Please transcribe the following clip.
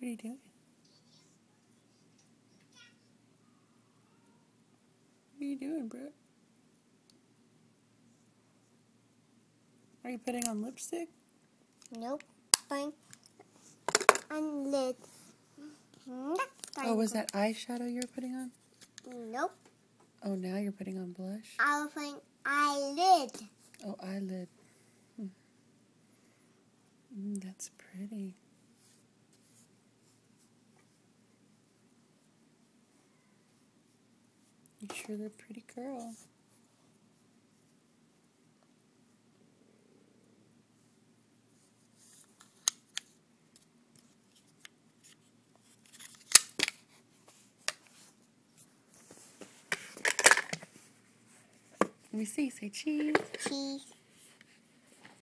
What are you doing? What are you doing, Brooke? Are you putting on lipstick? Nope. Fine. On lid. Oh, was that eyeshadow you were putting on? Nope. Oh, now you're putting on blush? I was putting eyelid. Oh, eyelid. Mm, that's pretty. You sure they're a pretty girl. Let me see. Say cheese. Cheese.